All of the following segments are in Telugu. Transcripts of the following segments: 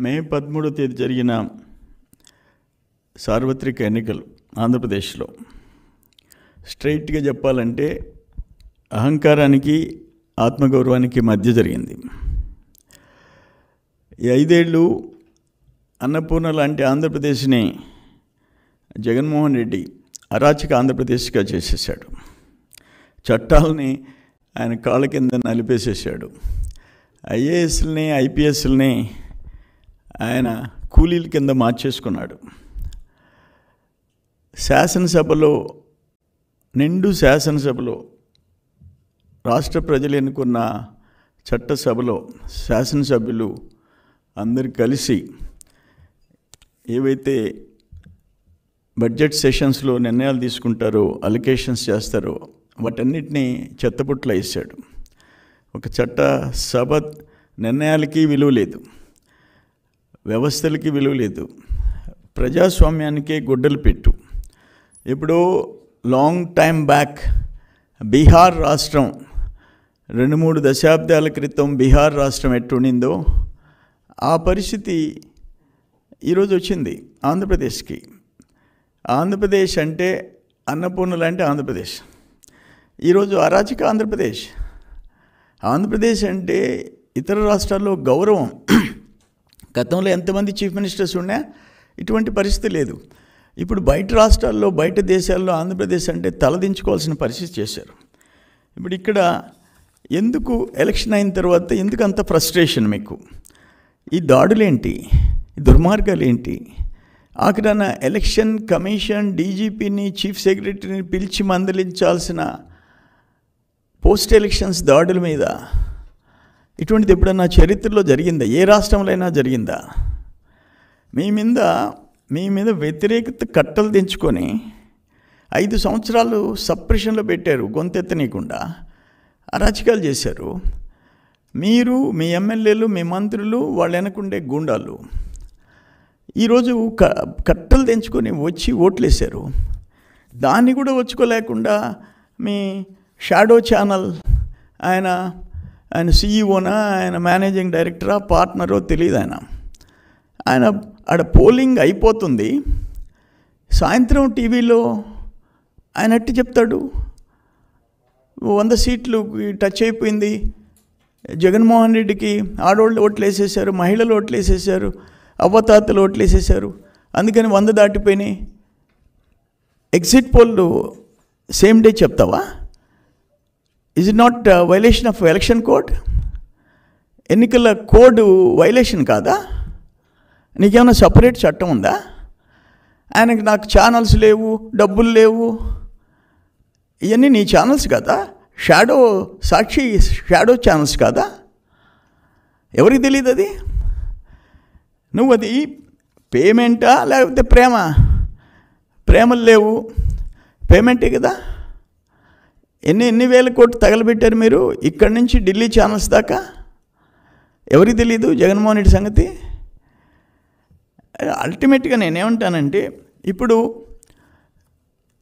మే పదమూడో తేదీ జరిగిన సార్వత్రిక ఎన్నికలు ఆంధ్రప్రదేశ్లో. స్ట్రైట్గా చెప్పాలంటే అహంకారానికి ఆత్మగౌరవానికి మధ్య జరిగింది. ఈ ఐదేళ్ళు అన్నపూర్ణ లాంటి ఆంధ్రప్రదేశ్ని జగన్మోహన్ రెడ్డి అరాచక ఆంధ్రప్రదేశ్గా చేసేసాడు చట్టాలని ఆయన కాళ్ళ కింద నలిపేసేసాడు ఐఏఎస్ని ఐపీఎస్ని ఆయన కూలీల కింద మార్చేసుకున్నాడు. శాసనసభలో నిండు శాసనసభలో రాష్ట్ర ప్రజలు ఎన్నుకున్న చట్టసభలో శాసనసభ్యులు అందరు కలిసి ఏవైతే బడ్జెట్ సెషన్స్లో నిర్ణయాలు తీసుకుంటారో అలికేషన్స్ చేస్తారో వాటన్నిటినీ చెత్తపుట్ల వేసాడు ఒక చట్ట సభ నిర్ణయాలకి విలువ లేదు. వ్యవస్థలకి విలువ లేదు. ప్రజాస్వామ్యానికే గుడ్డలు పెట్టు. ఇప్పుడు లాంగ్ టైం బ్యాక్ బీహార్ రాష్ట్రం రెండు మూడు దశాబ్దాల క్రితం బీహార్ రాష్ట్రం ఎట్టుండిందో ఆ పరిస్థితి ఈరోజు వచ్చింది ఆంధ్రప్రదేశ్కి. ఆంధ్రప్రదేశ్ అంటే అన్నపూర్ణ లాంటి ఆంధ్రప్రదేశ్. ఈరోజు అరాచక ఆంధ్రప్రదేశ్. ఆంధ్రప్రదేశ్ అంటే ఇతర రాష్ట్రాల్లో గౌరవం. గతంలో ఎంతమంది చీఫ్ మినిస్టర్స్ ఉన్నా ఇటువంటి పరిస్థితి లేదు. ఇప్పుడు బయట రాష్ట్రాల్లో బయట దేశాల్లో ఆంధ్రప్రదేశ్ అంటే తలదించుకోవాల్సిన పరిస్థితి చేశారు. ఇప్పుడు ఇక్కడ ఎందుకు ఎలక్షన్ అయిన తర్వాత ఎందుకు అంత ఫ్రస్ట్రేషన్ మీకు? ఈ దాడులేంటి? ఈ దుర్మార్గాలు ఏంటి ఆఖరన ఎలక్షన్ కమిషన్ డీజీపీని చీఫ్ సెక్రటరీని పిలిచి మందలించాల్సిన పోస్ట్ ఎలక్షన్స్ దాడుల మీద ఇటువంటిది ఎప్పుడన్నా చరిత్రలో జరిగిందా? ఏ రాష్ట్రంలో అయినా జరిగిందా? మీ మీద మీ మీద వ్యతిరేకత కట్టలు తెంచుకొని ఐదు సంవత్సరాలు సప్రెషన్లో పెట్టారు గొంతెత్తనీయకుండా. అరాచకాలు చేశారు. మీరు మీ ఎమ్మెల్యేలు మీ మంత్రులు వాళ్ళు వెనకుండే గూండాలు ఈరోజు క కట్టలు తెంచుకొని వచ్చి ఓట్లేశారు. దాన్ని కూడా వచ్చుకోలేకుండా మీ షాడో ఛానల్ ఆయన ఆయన సీఈఓనా ఆయన మేనేజింగ్ డైరెక్టరా పార్ట్నరో తెలియదు ఆయన. ఆయన ఆడ పోలింగ్ అయిపోతుంది. సాయంత్రం టీవీలో ఆయన అట్టి చెప్తాడు? వంద సీట్లు టచ్ అయిపోయింది. జగన్మోహన్ రెడ్డికి ఆడవాళ్ళు ఓట్లు వేసేసారు మహిళలు ఓట్లు వేసేసారు అవ్వతాతలు ఓట్లు వేసేసారు అందుకని వంద దాటిపోయినాయి. ఎగ్జిట్ పోల్ సేమ్ డే చెప్తావా? Is it not violation of election code ఎన్నికల కోడ్ వైలేషన్ కాదా? నీకేమైనా సపరేట్ చట్టం ఉందా? ఆయనకి నాకు ఛానల్స్ లేవు డబ్బులు లేవు. ఇవన్నీ నీ ఛానల్స్ కదా? షాడో సాక్షి షాడో ఛానల్స్ కాదా? ఎవరికి తెలియదు అది? నువ్వు అది పేమెంటా లేకపోతే ప్రేమ? ప్రేమలు లేవు. పేమెంటే కదా? ఎన్ని ఎన్ని వేల కోట్లు తగలబెట్టారు మీరు? ఇక్కడి నుంచి ఢిల్లీ ఛానల్స్ దాకా? ఎవరికి తెలియదు జగన్మోహన్ రెడ్డి సంగతి? అల్టిమేట్గా నేనేమంటానంటే ఇప్పుడు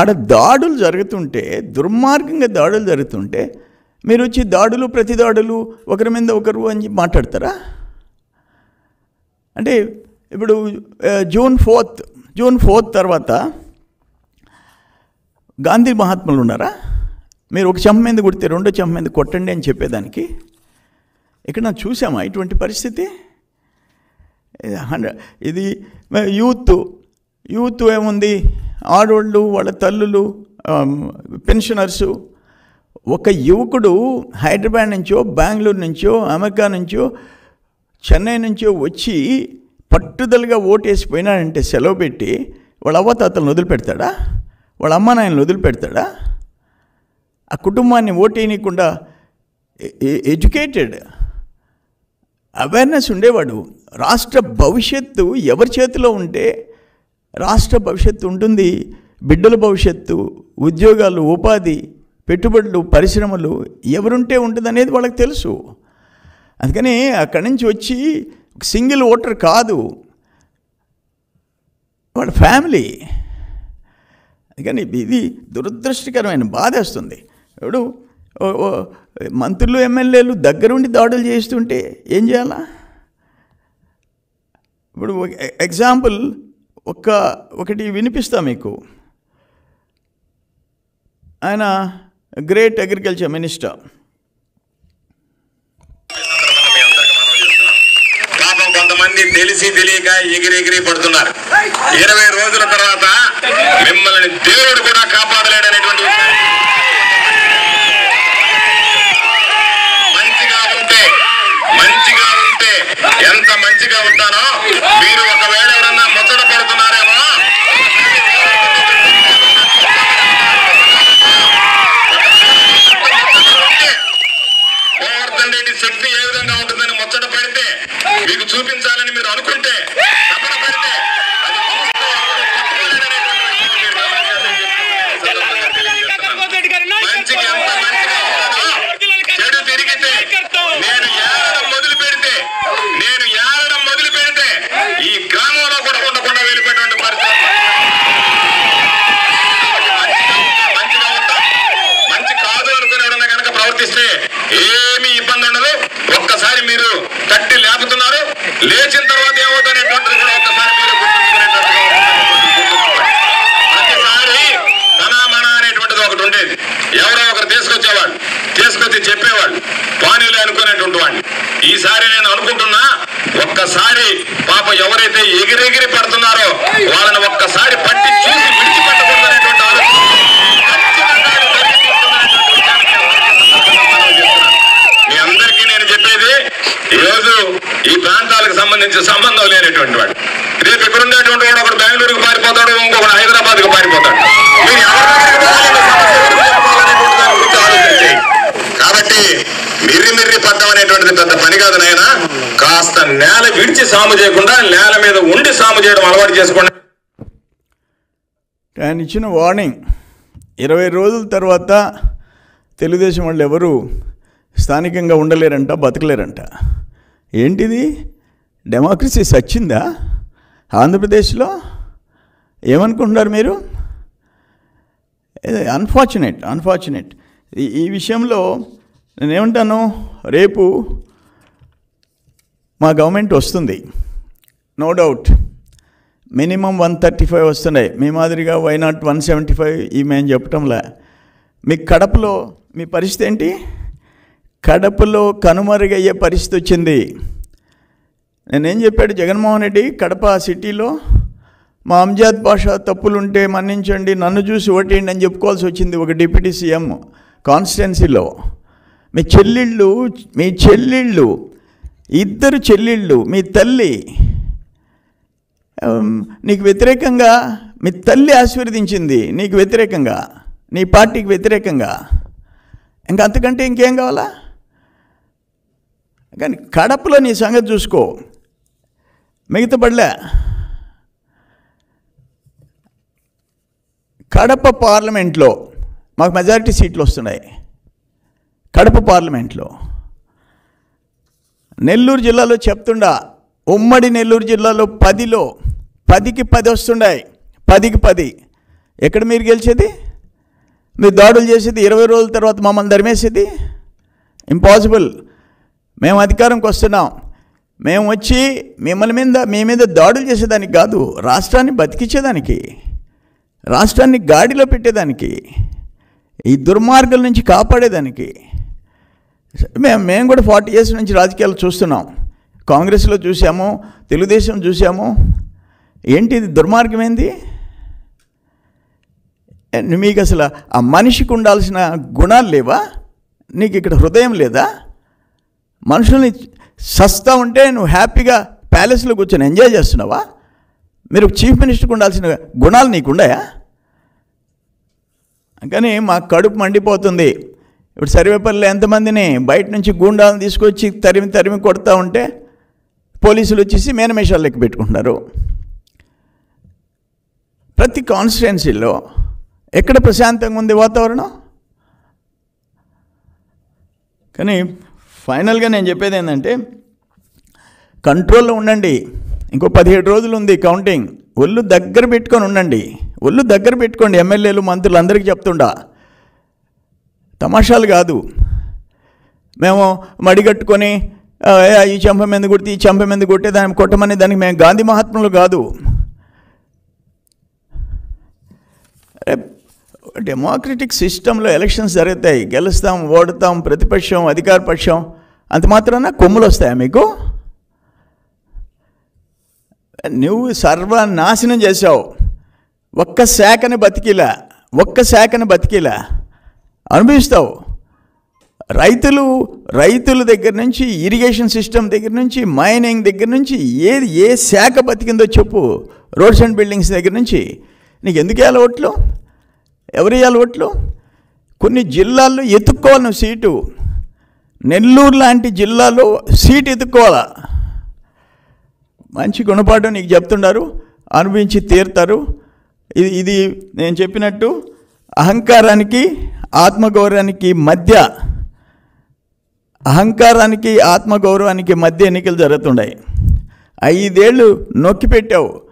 ఆడ దాడులు జరుగుతుంటే దుర్మార్గంగా దాడులు జరుగుతుంటే మీరు వచ్చి దాడులు ప్రతి దాడులు ఒకరి మీద ఒకరు అని మాట్లాడతారా? అంటే ఇప్పుడు జూన్ ఫోర్త్ జూన్ ఫోర్త్ తర్వాత గాంధీ మహాత్ములు ఉన్నారా? మీరు ఒక చెంప మీద కొడితే రెండో చెంప మీద కొట్టండి అని చెప్పేదానికి ఇక్కడ నాకు చూసామా ఇటువంటి పరిస్థితి? ఇది యూత్ యూత్ ఏముంది? ఆడోళ్ళు వాళ్ళ తల్లులు పెన్షనర్సు. ఒక యువకుడు హైదరాబాద్ నుంచో బెంగళూరు నుంచో అమెరికా నుంచో చెన్నై నుంచో వచ్చి పట్టుదలగా ఓటేసిపోయినాడంటే సెలవు పెట్టి వాళ్ళ అవ్వ తాతలను వదిలిపెడతాడా? వాళ్ళ అమ్మ నాయనలు వదిలిపెడతాడా? ఆ కుటుంబాన్ని ఓటేయనీయకుండా ఎడ్యుకేటెడ్. అవేర్నెస్ ఉండేవాడు. రాష్ట్ర భవిష్యత్తు ఎవరి చేతిలో ఉంటే రాష్ట్ర భవిష్యత్తు ఉంటుంది. బిడ్డల భవిష్యత్తు ఉద్యోగాలు ఉపాధి పెట్టుబడులు పరిశ్రమలు ఎవరుంటే ఉంటుంది అనేది వాళ్ళకి తెలుసు. అందుకని అక్కడి నుంచి వచ్చి సింగిల్ ఓటర్ కాదు. వాళ్ళ ఫ్యామిలీ. అందుకని ఇది దురదృష్టకరమైన బాధేస్తుంది. ఇప్పుడు ఓ- ఓ మంత్రులు ఎమ్మెల్యేలు దగ్గరుండి దాడులు చేస్తుంటే ఏం చేయాలా? ఇప్పుడు ఎగ్జాంపుల్ ఒక ఒకటి వినిపిస్తా మీకు. ఆయన గ్రేట్ అగ్రికల్చర్ మినిస్టర్. పాపం కొంతమంది తెలిసి తెలియక ఎగిరెగిరి పడుతున్నారు. ఇరవై రోజుల తర్వాత మిమ్మల్ని దేవుడు కూడా కాపాడలేడనేటువంటి విషయాన్ని మంచిగా ఉంటే మంచిగా ఉంటే ఎంత మంచిగా ఉంటానో మీరు ఒకవేళ ఎవరన్నా ముచ్చట పడుతున్నారేమో. గోవర్ధన్ రెడ్డి శక్తి ఏ విధంగా ఉంటుందని ముచ్చట పెడితే మీకు చూపించాలని మీరు అనుకుంటే తపన పెడితే అది చూస్తే ఎవరు తట్టుకోలేరనేటువంటి విషయాన్ని మీరు గమనించాలని చెప్పి ఈ సందర్భంగా తెలియజేస్తున్నాను. మంచికి ఎంత మంచిగా ఉంటానో చెడు తిరిగితే నేను ఏడడం మొదలు పెడితే నేను ఏడడం మొదలు పెడితే ఈ గ్రామంలో కూడా ఉండకుండా వెళ్ళిపోయినటువంటి పరిస్థితి మంచిగా ఉంటాం మంచి కాదు అనుకుని ఎవరన్నా కనుక ప్రవర్తిస్తే ఏమీ ఇబ్బంది ఉండదు ఒక్కసారి మీరు తట్టి లేపుతున్నారు లేచిన తర్వాత ఏమవుతుందనేటువంటిది కూడా ఒక్కసారి మీరు గుర్తుంచుకునేటట్టుగా ఉంటుందనేటువంటిది గుర్తుంచుకోండి. ప్రతిసారి తన మన అనేటువంటిది ఒకటి ఉండేది ఎవరో ఒకరు తీసుకొచ్చేవాళ్ళు తీసుకొచ్చి చెప్పేవాళ్ళు పానీలు అనుకునేటువంటి వాడిని ఈసారి నేను అనుకుంటున్నా ఒక్కసారి పాప ఎవరైతే ఎగిరెగిరి పడుతున్నారో వాళ్ళని ఒక్కసారి పట్టి చూసి విడిచిపెట్టకూడదనేటువంటి ఆలోచన మీ అందరికీ నేను చెప్పేది ఈరోజు ఈ ప్రాంతాలకు సంబంధించి సంబంధం లేనటువంటి వాడు. రేపు ఇక్కడ ఉండేటువంటి వాడు ఒకడు బెంగళూరుకు పారిపోతాడు ఇంకొకడు హైదరాబాద్కు పారిపోతాడు. మిర్రి పడ్డం అనేటువంటిది పెద్ద పని కాదు నాయన. కాస్త నేల విడిచి సాము చేయకుండా నేల మీద ఉండి సాము చేయడం అలవాటు చేసుకోండి. ఆయన ఇచ్చిన వార్నింగ్ ఇరవై రోజుల తర్వాత తెలుగుదేశం వాళ్ళు ఎవరు స్థానికంగా ఉండలేరంట బతకలేరంట. ఏంటిది? డెమోక్రసీ సచ్చిందా? ఆంధ్రప్రదేశ్లో ఏమనుకుంటున్నారు మీరు? అన్ఫార్చునేట్ అన్ఫార్చునేట్ ఈ విషయంలో నేనేమంటాను? రేపు మా గవర్నమెంట్ వస్తుంది. No doubt. Minimum one thirty five వస్తున్నాయి. మీ మాదిరిగా why not one seventy five ఈ మేము చెప్పటంలా. మీ కడపలో మీ పరిస్థితి ఏంటి? కడపలో కనుమరుగయ్యే పరిస్థితి వచ్చింది. నేనేం చెప్పాడు? జగన్మోహన్ రెడ్డి కడప సిటీలో మా అంజాద్ భాష తప్పులుంటే మన్నించండి నన్ను చూసి ఓటేయండి అని చెప్పుకోవాల్సి వచ్చింది ఒక డిప్యూటీ సీఎం కాన్స్టిట్యున్సీలో. మీ చెల్లిళ్ళు మీ చెల్లిళ్ళు ఇద్దరు చెల్లిళ్ళు మీ తల్లి. నీకు వ్యతిరేకంగా మీ తల్లి ఆశీర్వదించింది నీకు వ్యతిరేకంగా నీ పార్టీకి వ్యతిరేకంగా. ఇంకా అంతకంటే ఇంకేం కావాలా? కానీ కడపలో నీ సంగతి చూసుకో. మిగతా పడలే. కడప పార్లమెంట్లో మాకు మెజారిటీ సీట్లు వస్తున్నాయి. కడప పార్లమెంట్లో నెల్లూరు జిల్లాలో చెప్తుండా ఉమ్మడి నెల్లూరు జిల్లాలో పదిలో పదికి పది వస్తుండాయి. పదికి పది. ఎక్కడ మీరు గెలిచేది? మీరు దాడులు చేసేది ఇరవై రోజుల తర్వాత మమ్మల్ని ధర్మేసేది ఇంపాసిబుల్ మేము అధికారంకి వస్తున్నాం. మేము వచ్చి మిమ్మల్ని మీద మీ మీద దాడులు చేసేదానికి కాదు రాష్ట్రాన్ని బతికించేదానికి రాష్ట్రాన్ని గాడిలో పెట్టేదానికి ఈ దుర్మార్గుల నుంచి కాపాడేదానికి మేము మేము కూడా ఫార్టీ ఇయర్స్ నుంచి రాజకీయాలు చూస్తున్నాం. కాంగ్రెస్లో చూసాము తెలుగుదేశం చూసాము ఏంటి ఇది దుర్మార్గం ఏంది? మీకు అసలు ఆ మనిషికి ఉండాల్సిన గుణాలు లేవా? నీకు ఇక్కడ హృదయం లేదా? మనుషుల్ని సస్తా ఉంటే నువ్వు హ్యాపీగా ప్యాలెస్లో కూర్చొని ఎంజాయ్ చేస్తున్నావా? మీరు చీఫ్ మినిస్టర్కి ఉండాల్సిన గుణాలు నీకున్నాయా కానీ మా కడుపు మండిపోతుంది. ఇప్పుడు సర్వేపల్లిలో ఎంతమందిని బయట నుంచి గూండాలను తీసుకొచ్చి తరిమి తరిమి కొడతా ఉంటే పోలీసులు వచ్చేసి మేనమేషాలు లెక్క పెట్టుకుంటున్నారు. ప్రతి కాన్స్టిట్యున్సీలో ఎక్కడ ప్రశాంతంగా ఉంది వాతావరణం? కానీ ఫైనల్గా నేను చెప్పేది ఏంటంటే కంట్రోల్లో ఉండండి. ఇంకో పదిహేడు రోజులు ఉంది కౌంటింగ్. ఒళ్ళు దగ్గర పెట్టుకొని ఉండండి. ఒళ్ళు దగ్గర పెట్టుకోండి ఎమ్మెల్యేలు మంత్రులు అందరికీ చెప్తుండా. తమాషాలు కాదు. మేము మడిగట్టుకొని ఈ చెంప మీద కొడితే ఈ చెంప మీద కొట్టే దాన్ని కొట్టమని దానికి మేము గాంధీ మహాత్ములు కాదు. డెమోక్రటిక్ సిస్టంలో ఎలక్షన్స్ జరుగుతాయి. గెలుస్తాం ఓడతాం ప్రతిపక్షం అధికార పక్షం అంత మాత్రాన కొమ్ములు వస్తాయా మీకు? నువ్వు సర్వనాశనం చేసావు ఒక్క శాఖని బతికిలా ఒక్క శాఖని బతికిలా. అనుభవిస్తావు. రైతులు రైతుల దగ్గర నుంచి ఇరిగేషన్ సిస్టమ్ దగ్గర నుంచి మైనింగ్ దగ్గర నుంచి ఏది ఏ శాఖ బతికిందో చెప్పు. రోడ్స్ అండ్ బిల్డింగ్స్ దగ్గర నుంచి. నీకు ఎందుకు వేయాలి ఓట్లు? ఎవరు వేయాలి ఓట్లు? కొన్ని జిల్లాల్లో ఎత్తుక్కోవాలి నువ్వు సీటు. నెల్లూరు లాంటి జిల్లాలో సీటు ఎత్తుక్కోవాలా? మంచి గుణపాఠం నీకు చెప్తున్నారు అనుభవించి తీరుతారు. ఇది ఇది నేను చెప్పినట్టు అహంకారానికి ఆత్మగౌరవానికి మధ్య అహంకారానికి ఆత్మగౌరవానికి మధ్య ఎన్నికలు జరుగుతున్నాయి ఐదేళ్ళు నొక్కి పెట్టావు.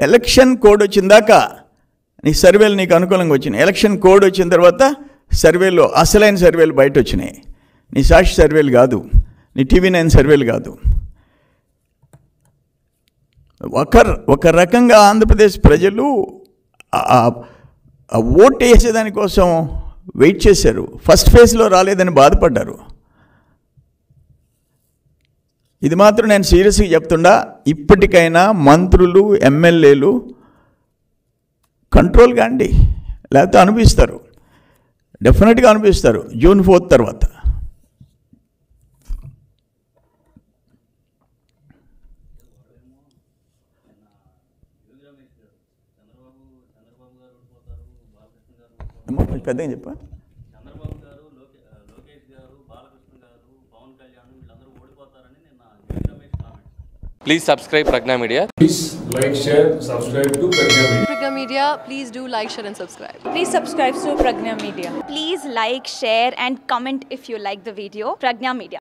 ఎలక్షన్ కోడ్ వచ్చిందాక నీ సర్వేలు నీకు అనుకూలంగా వచ్చినాయి. ఎలక్షన్ కోడ్ వచ్చిన తర్వాత సర్వేలు అసలైన సర్వేలు బయట వచ్చినాయి. నీ సాక్షి సర్వేలు కాదు. నీ టీవీ నైన్ సర్వేలు కాదు. ఒక ఒక రకంగా ఆంధ్రప్రదేశ్ ప్రజలు ఓటు వేసేదానికోసం వెయిట్ చేశారు. ఫస్ట్ ఫేజ్లో రాలేదని బాధపడ్డారు. ఇది మాత్రం నేను సీరియస్గా చెప్తుండా ఇప్పటికైనా మంత్రులు ఎమ్మెల్యేలు కంట్రోల్ కాండి. లేకపోతే అనిపిస్తారు. డెఫినెట్గా అనిపిస్తారు. జూన్ ఫోర్త్ తర్వాత. Jogi Ramesh comment Please subscribe Pragna Media. Please like, share, subscribe to Pragya Media. Pragya Media, please do like, share, and subscribe. Please subscribe to Pragna Media. Please like, share, and comment if you like the video. Pragna Media.